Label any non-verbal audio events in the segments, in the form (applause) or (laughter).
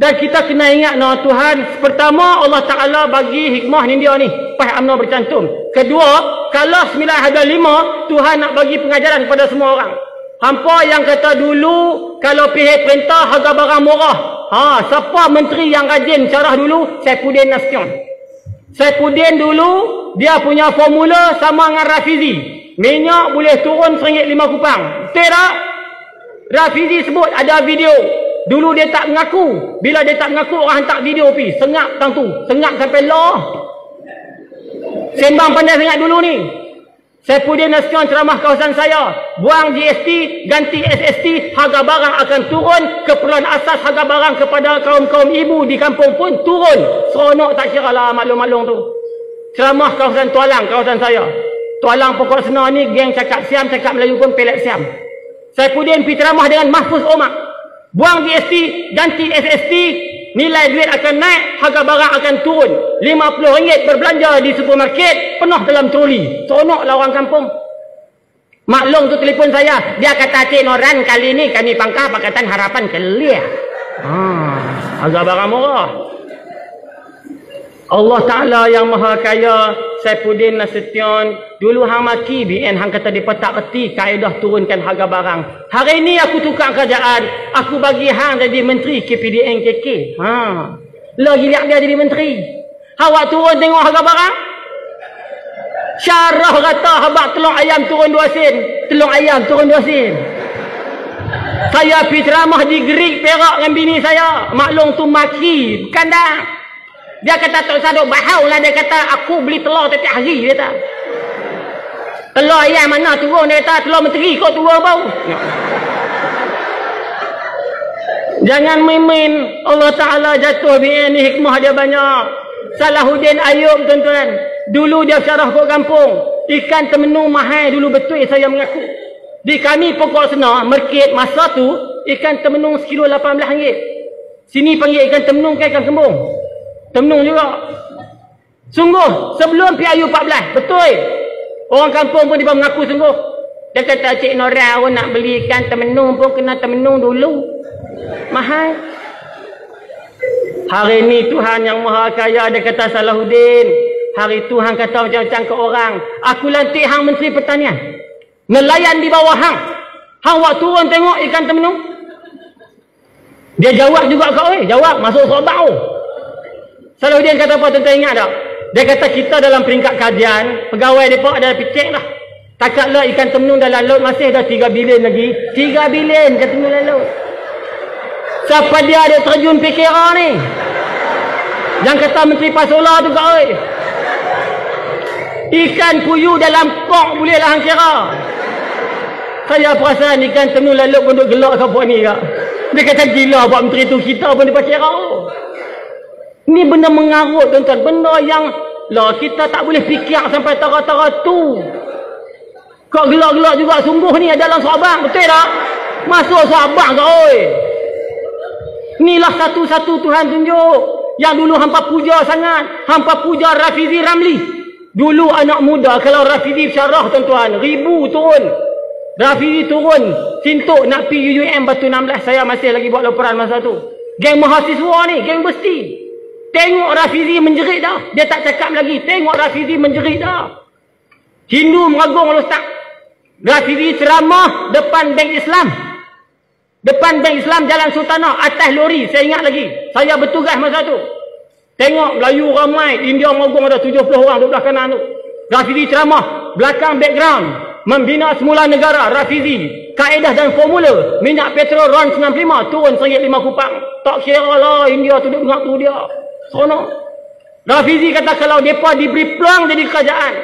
Dan kita kena ingat no, Tuhan pertama Allah Ta'ala bagi hikmah ni dia ni. Pas UMNO bercantum. Kedua, kalau 9 ada 5, Tuhan nak bagi pengajaran kepada semua orang. Hampa yang kata dulu kalau pihak perintah harga barang murah. Ha, siapa menteri yang rajin carah dulu? Saifuddin Nasution. Saifuddin dulu dia punya formula sama dengan Rafizi. Minyak boleh turun RM1.5 kupang. Betul tak? Rafizi sebut ada video. Dulu dia tak mengaku. Bila dia tak mengaku, orang hantar video pi. Sengap tang tu. Sengap sampai loh. Sembang pandai sangat dulu ni. Saya Saifuddin Nasution ceramah kawasan saya. Buang GST, ganti SST, harga barang akan turun. Keperluan asas harga barang kepada kaum-kaum ibu di kampung pun turun. Seronok tak kira lah maklum-maklum tu. Ceramah kawasan Tualang, kawasan saya. Tualang pokok senar ni, geng cakap siam, cakap Melayu pun pelet siam. Saya Saifuddin pergi ceramah dengan Mahfuz Omar. Buang GST, ganti SST, nilai duit akan naik, harga barang akan turun. RM50 berbelanja di supermarket, penuh dalam troli. Seronoklah orang kampung. Maklum tu telefon saya. Dia kata, Cik Noran, kali ni kami pangkah Pakatan Harapan clear. Ha, harga barang murah. Allah Ta'ala yang maha kaya Saifuddin Nasution. Dulu hang maki BN hang kata dia tak reti kaedah turunkan harga barang. Hari ini aku tukar kerajaan aku bagi hang jadi menteri KPDN KK ha. lagi lihat dia jadi menteri. Awak turun tengok harga barang? Syarah kata habak telur ayam turun 2 sen. Telur ayam turun 2 sen. Saya pergi ceramah di Gerik Perak dengan bini saya. Maklum tu maki. Bukan dah dia kata tak usah duk bahau lah. Dia kata aku beli telur tiap hari. Dia kata. Telur ayam mana turun. Dia kata telur menteri kau turun bau. (laughs) Jangan main-main. Allah Ta'ala jatuh biar ni hikmah dia banyak. Salahuddin Ayub tuan-tuan. Dulu dia syarah kok kampung. Ikan temenung mahal dulu betul saya mengaku. Di kami pokok senar, merkit masa tu, ikan temenung sekilo 18 ringgit. Sini panggil ikan temenung ke ikan kembung. Temnung juga. Sungguh, sebelum PIU 14. Betul. Orang kampung pun dia mengaku sungguh. Dia kata, Cik Nora orang nak beli ikan temenung pun kena temenung dulu. Mahal. Hari ini Tuhan yang maha kaya, dia kata Salahuddin. Hari Tuhan kata macam-macam ke orang. Aku lantik hang Menteri Pertanian. Nelayan di bawah hang. Hang waktu turun tengok ikan temenung. Dia jawab juga kau eh. Jawab, masuk sobau. Salahuddin kata apa tuan-tuan ingat tak? Dia kata kita dalam peringkat kajian, pegawai mereka ada picek lah. Takatlah ikan temnung dalam laut masih dah 3 bilion lagi. 3 bilion ikan temnung dalam laut. Siapa dia ada terjun fikirah ni? Yang kata Menteri Pasola tu kau oi. Ikan puyu dalam kok boleh lah kira. Saya perasan ikan temnung laut pun duk gelak buat ni kak. Dia kata gila buat menteri tu kita pun dia kira. Oh. Ni benda mengarut tuan-tuan. Benda yang lah kita tak boleh fikir sampai tara-tara tu. Kau gelak-gelak juga sungguh ni dalam sahabat. Betul tak? Masuk sahabat kau oi. Inilah satu-satu Tuhan tunjuk. Yang dulu hampa puja sangat. Hampa puja Rafizi Ramli. Dulu anak muda kalau Rafizi syarah tuan-tuan. Ribu turun. Rafizi turun. Sintuk nak pergi UUM batu 16. Saya masih lagi buat laporan masa tu. Geng mahasiswa ni. Geng besti. Tengok Rafizi menjerit dah. Dia tak cakap lagi. Tengok Rafizi menjerit dah. Hindu meragung Ustaz. Rafizi ceramah depan Bank Islam. Depan Bank Islam Jalan Sultanah. Atas lori. Saya ingat lagi. Saya bertugas masa tu. Tengok Melayu ramai. India meragung ada 70 orang. 12 kanan tu. Rafizi ceramah. Belakang background. Membina semula negara. Rafizi. Kaedah dan formula. Minyak petrol RON 95. Turun RM1.5 kupang. Tak kira lah India tu dengar tu dia. Seronok. Rafizi kata kalau mereka diberi peluang jadi kerajaan.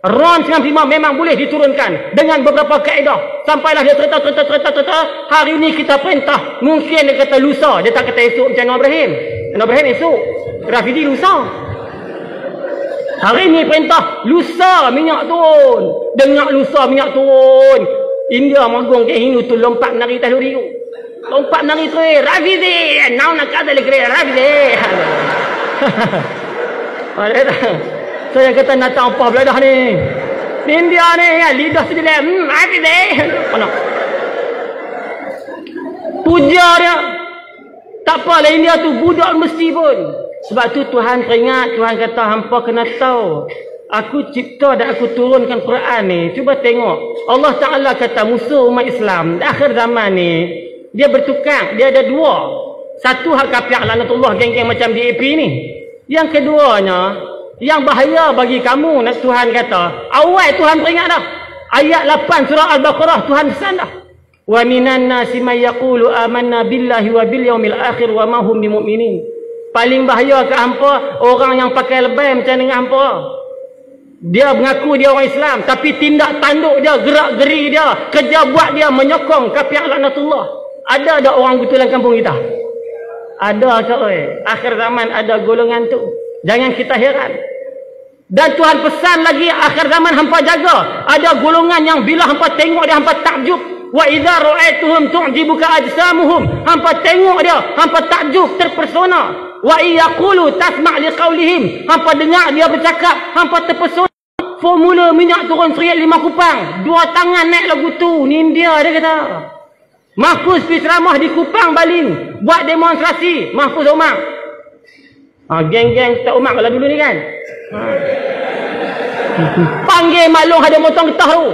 RON 95 memang boleh diturunkan. Dengan beberapa kaedah. Sampailah dia cerita, cerita, cerita, cerita. Hari ini kita perintah. Mungkin dia kata lusa. Dia tak kata esok macam Ibrahim. Nabi Ibrahim esok. Rafizi lusa. Hari ini perintah. Lusa minyak turun. Dengar lusa minyak turun. India magung ke Hindu tu lompat menari tahluri tu. Lompat menari tu. Rafizi. Now nak kata lagi Rafizi. (laughs) saya kata nak tahu apa pula dah ni. India ni ya, lidah sendiri. Hmm, apa deh? (laughs) Mana? Puja dia. Tak apa lah India tu budak mesti pun. Sebab tu Tuhan peringat, Tuhan kata hampa kena tahu. Aku cipta dan aku turunkan Quran ni. Cuba tengok. Allah Ta'ala kata musuh umat Islam. Di akhir zaman ni. Dia bertukar. Dia ada dua. Satu hak kapiak lanatullah geng-geng macam DAP ni. Yang keduanya. Yang bahaya bagi kamu. Tuhan kata. Awal Tuhan peringat dah. Ayat 8 surah Al-Baqarah. Tuhan pesan dah. Wa minan nasi may yaqulu amanna billahi wa bil yaumil akhir wa ma hum bimu'minin. Paling bahaya ke hampa orang yang pakai lebay macam dengan hampa. Dia mengaku dia orang Islam tapi tindak tanduk dia, gerak geri dia, kerja buat dia menyokong kafir laknatullah. Ada ada orang betul dalam kampung kita? Ada ke oi? Akhir zaman ada golongan tu. Jangan kita heran. Dan Tuhan pesan lagi akhir zaman hampa jaga. Ada golongan yang bila hampa tengok dia hampa takjub. Wa idza ra'aituhum tu'jibuka ajsamuhum. Hampa tengok dia, hampa takjub terpersona. Wa iyaqulu tasma' liqaulihim. Hampa dengar dia bercakap, hampa terpesona formula minyak turun seriat lima kupang. Dua tangan naik lagu tu. Ni India dia kata. Mahfuz pergi ceramah di Kupang, Baling. Buat demonstrasi. Mahfuz Umar. Ha, geng-geng Ustaz Umar kalau dulu ni kan. Ha. (laughs) Panggil maklum ada motong getah tu.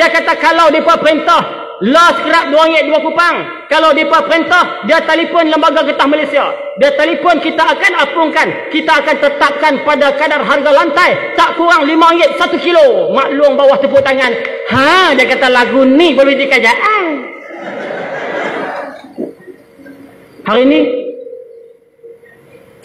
Dia kata kalau mereka perintah Last kerap dua ringgit dua kupang. Kalau mereka perintah, dia telefon lembaga getah Malaysia. Dia telefon, kita akan apungkan. Kita akan tetapkan pada kadar harga lantai. Tak kurang lima ringgit satu kilo. Maklum bawah tepuk tangan. Ha, dia kata lagu ni boleh dikajaan. Hari ni,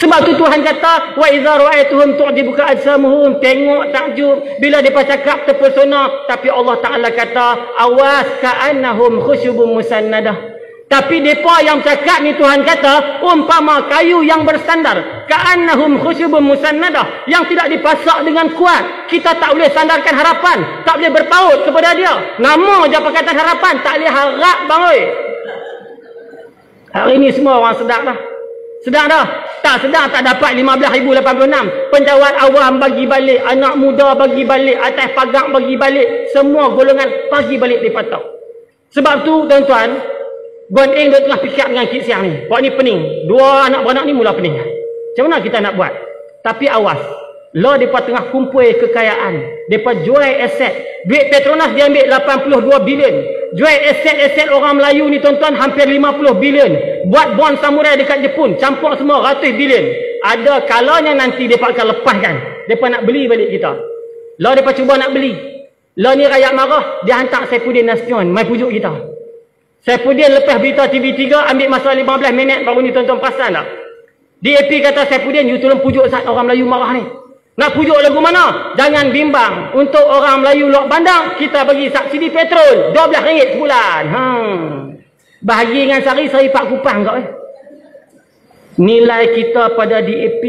sebab tu Tuhan kata wa idza ra'aituhum tu'jibuka ajsamuhum tengok takjub. Bila depa cakap terpesona tapi Allah Taala kata awas ka'annahum khusyubun musannadah. Tapi depa yang cakap ni Tuhan kata umpama kayu yang bersandar ka'annahum khusyubun musannadah yang tidak dipasak dengan kuat kita tak boleh sandarkan harapan tak boleh berpaut kepada dia. Nama je perkataan harapan tak boleh harap bang oi hari ni semua orang sedar dah sedar dah tak sedar tak dapat 15,086. Penjawat awam bagi balik. Anak muda bagi balik. Atas pagar bagi balik. Semua golongan bagi balik di. Sebab tu tuan-tuan. Guan Eng dia tengah fikir dengan Kit Siang ni. Buat ni pening. Dua anak beranak ni mula pening. Macam mana kita nak buat? Tapi awas. Lo mereka tengah kumpul kekayaan. Mereka jual aset. Duit Petronas dia ambil 82 bilion. Jual aset-aset orang Melayu ni tuan-tuan hampir 50 bilion. Buat bond samurai dekat Jepun. Campur semua ratus bilion. Ada kalanya nanti mereka akan lepaskan. Mereka nak beli balik kita. Lo mereka cuba nak beli. Lo ni rakyat marah. Dia hantar Saifuddin Nasution. Mai pujuk kita. Saifuddin lepas berita TV3 ambil masa 15 minit baru ni tuan-tuan perasan tak? DAP kata Saifuddin you tolong pujuk orang Melayu marah ni. Nak pujuk lagu mana? Jangan bimbang. Untuk orang Melayu luar bandar, kita bagi subsidi petrol. RM12 sebulan. Hmm. Bahagi dengan sehari, sehari 4 kupang kau eh. Nilai kita pada DAP.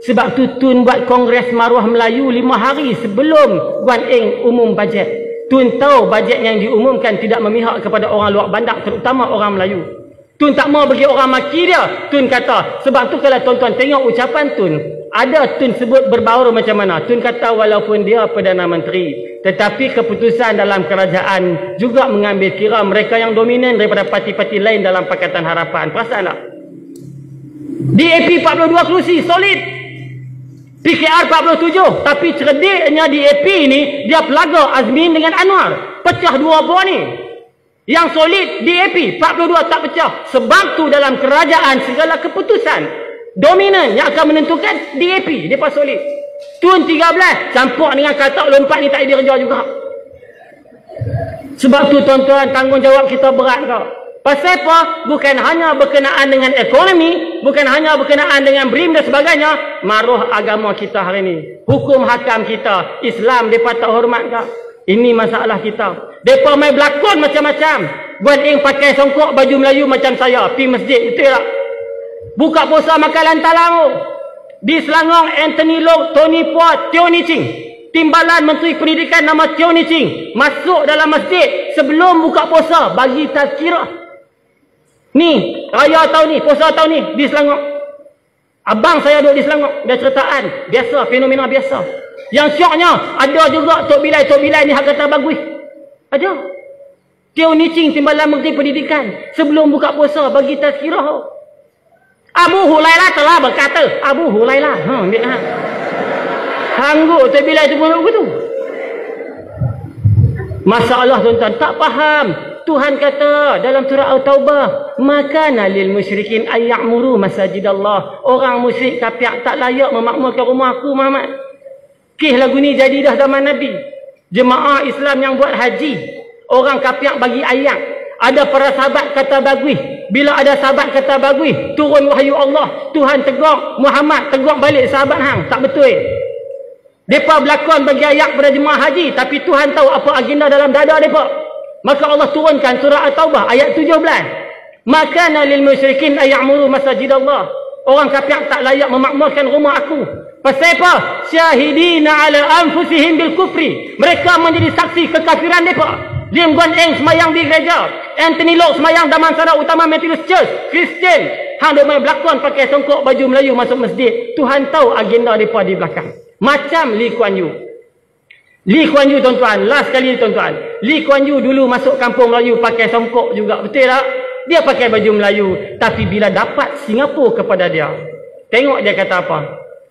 Sebab tu Tun buat Kongres Maruah Melayu 5 hari sebelum Wan Eng umum bajet. Tun tahu bajet yang diumumkan tidak memihak kepada orang luar bandar, terutama orang Melayu. Tun tak mau bagi orang maki dia. Tun kata, sebab tu kalau tuan-tuan tengok ucapan Tun, ada Tun sebut berbaur macam mana. Tun kata walaupun dia Perdana Menteri. Tetapi keputusan dalam kerajaan juga mengambil kira mereka yang dominan daripada parti-parti lain dalam Pakatan Harapan. Perasan tak? DAP 42 kerusi, solid. PKR 47. Tapi cerdiknya DAP ni, dia pelaga Azmin dengan Anwar. Pecah dua buah ni. Yang solid DAP 42 tak pecah. Sebab tu dalam kerajaan segala keputusan dominan yang akan menentukan DAP dia solid. Tun 13 campur dengan katak lompat ni tak ada kerja juga. Sebab tu tuan-tuan tanggungjawab kita berat kau. Pasal apa? Bukan hanya berkenaan dengan ekonomi bukan hanya berkenaan dengan BRIM dan sebagainya maruh agama kita hari ini hukum hakam kita Islam mereka tak hormat kau. Ini masalah kita. Mereka main berlakon macam-macam. Buat yang pakai songkok baju Melayu macam saya pergi masjid betul tak Buka puasa makan lantar laut. Di Selangor, Anthony Low, Tony Puat, Teo Ni Ching. Timbalan Menteri Pendidikan nama Teo Ni Ching. Masuk dalam masjid sebelum buka puasa. Bagi tazkirah. Ni, raya tahun ni, puasa tahun ni di Selangor. Abang saya duduk di Selangor. Dia ceritaan. Biasa, fenomena biasa. Yang syoknya, ada juga Tok Bilai. Tok Bilai ni hak kata bagus. Ada. Teo Ni Ching, Timbalan Menteri Pendidikan. Sebelum buka puasa, bagi tazkirah. Abu Hurairah telah berkata. Abu Hurairah. Ha, ambil ha. Sanggup tu bila itu pun begitu. Masalah tuan-tuan tak faham. Tuhan kata dalam surah Al-Taubah, "Maka lil musyrikin ayyamuru masajidallah." Orang musyrik kafir tak layak memakmurkan rumah aku Muhammad. Kih lagu ni jadi dah zaman Nabi. Jemaah Islam yang buat haji, orang kafir bagi ayat. Ada para sahabat kata bagus. Bila ada sahabat kata bagus, turun wahyu Allah. Tuhan tegur Muhammad, tegur balik sahabat hang. Tak betul. Mereka berlakon bagi ayat pada jemaah haji. Tapi Tuhan tahu apa agenda dalam dada mereka. Maka Allah turunkan surah At-Taubah ayat 17. Maka lil musyrikin ayamuru masjid Allah. Orang kafir tak layak memakmurkan rumah aku. Pasal apa? Syahidina ala anfusihim bil kufri. Mereka menjadi saksi kekafiran mereka. Lim Guan Eng semayang di gereja. Anthony Lok semayang Damansara Utama Methodist Church. Christian. Hang dia main berlakon pakai songkok baju Melayu masuk masjid. Tuhan tahu agenda mereka di belakang. Macam Lee Kuan Yew. Lee Kuan Yew tuan-tuan, last kali tuan-tuan. Lee Kuan Yew dulu masuk kampung Melayu pakai songkok juga, betul tak? Dia pakai baju Melayu, tapi bila dapat Singapura kepada dia, tengok dia kata apa.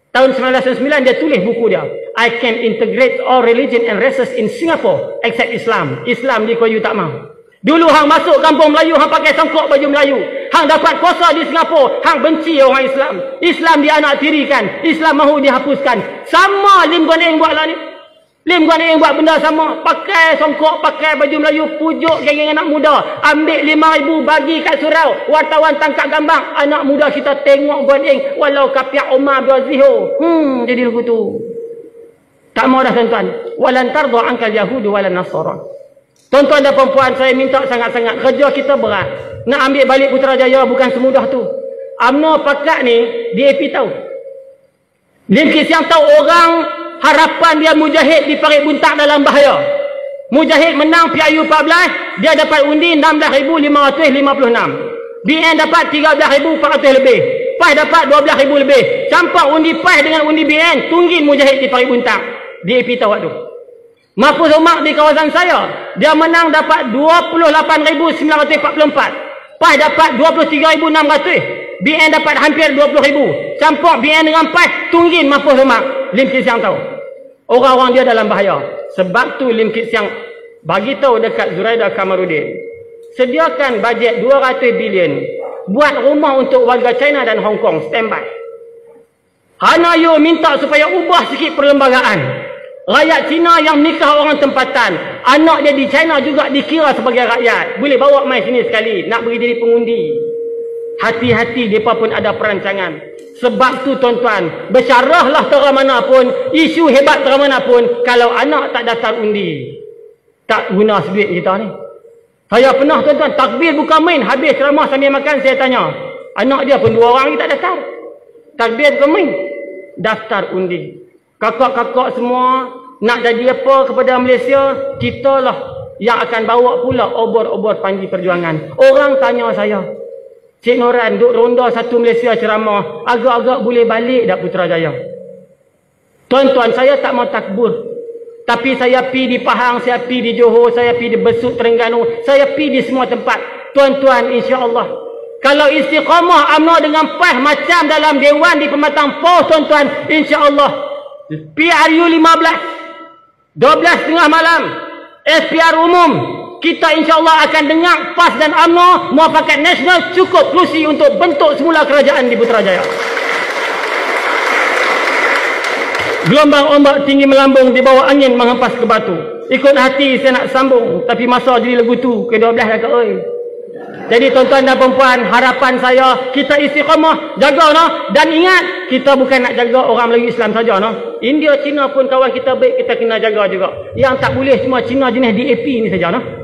Tahun 1999 dia tulis buku dia. I can integrate all religion and races in Singapore except Islam. Islam Lee Kuan Yew tak mau. Dulu hang masuk kampung Melayu, hang pakai songkok baju Melayu. Hang dapat kuasa di Singapura, hang benci orang Islam. Islam dia anak tirikan, Islam mahu dihapuskan. Sama Lim Guan Eng buatlah ni. Lim Guan Eng buat benda sama. Pakai songkok, pakai baju Melayu, pujuk geng-geng anak muda. Ambil lima ribu bagi kat surau. Wartawan tangkap gambar. Anak muda kita tengok Guan Eng. Walau kapiak Omar Brazil. Hmm, jadi lagu tu. Tak mau dah tuan-tuan. Walan tardu angkal Yahudu walan Nasara. Tuan-tuan dan perempuan, saya minta sangat-sangat. Kerja kita berat. Nak ambil balik Putrajaya bukan semudah tu. UMNO pakat ni, DAP tahu. Lim Kisiang tahu orang harapan dia mujahid di Parit Buntak dalam bahaya. Mujahid menang PIU 14, dia dapat undi 16,556. BN dapat 13,400 lebih. PAS dapat 12,000 lebih. Campak undi PAS dengan undi BN, tunggin Mujahid di Parit Buntak. DAP tahu waktu. Mahfuz Umar di kawasan saya, dia menang dapat 28,944. PAS dapat 23,600. BN dapat hampir 20,000. Campak BN dengan PAS, tunggin Mahfuz Umar. Lim Kit Siang tahu. Orang-orang dia dalam bahaya. Sebab tu Lim Kit Siang bagi tahu dekat Zuraida Kamarudin. Sediakan bajet 200 bilion buat rumah untuk warga China dan Hong Kong standby. Hana Yu minta supaya ubah sikit perlembagaan. Rakyat Cina yang nikah orang tempatan. Anak dia di China juga dikira sebagai rakyat. Boleh bawa mai sini sekali. Nak beri jadi pengundi. Hati-hati mereka pun ada perancangan. Sebab tu tuan-tuan, bersyarahlah terang mana pun, isu hebat terang mana pun, kalau anak tak daftar undi, tak guna duit kita ni. Saya pernah tuan-tuan, takbir bukan main, habis ceramah sambil makan, saya tanya, anak dia pun dua orang ni tak daftar. Takbir bukan main, daftar undi. Kakak-kakak semua, nak jadi apa kepada Malaysia, kita lah yang akan bawa pula obor-obor panji perjuangan. Orang tanya saya, Cik Noran duduk ronda satu Malaysia ceramah. Agak-agak boleh balik dah Putrajaya. Tuan-tuan, saya tak mau takbur. Tapi saya pi di Pahang, saya pi di Johor, saya pi di Besut, Terengganu. Saya pi di semua tempat. Tuan-tuan, insya Allah. Kalau istiqamah UMNO dengan PAS macam dalam Dewan di Pematang Poh, tuan-tuan. Insya Allah. PRU 15. 12 tengah malam. SPR umum kita insyaAllah akan dengar PAS dan UMNO muafakat nasional cukup kerusi untuk bentuk semula kerajaan di Putrajaya. Gelombang ombak tinggi melambung di bawah angin menghempas ke batu. Ikut hati saya nak sambung. Tapi masa jadi lagu tu ke-12 dah ke oi. Jadi tuan-tuan dan perempuan, harapan saya kita istiqamah, jaga no dan ingat kita bukan nak jaga orang Melayu Islam saja no. India, Cina pun kawan kita baik kita kena jaga juga. Yang tak boleh cuma Cina jenis DAP ni saja no.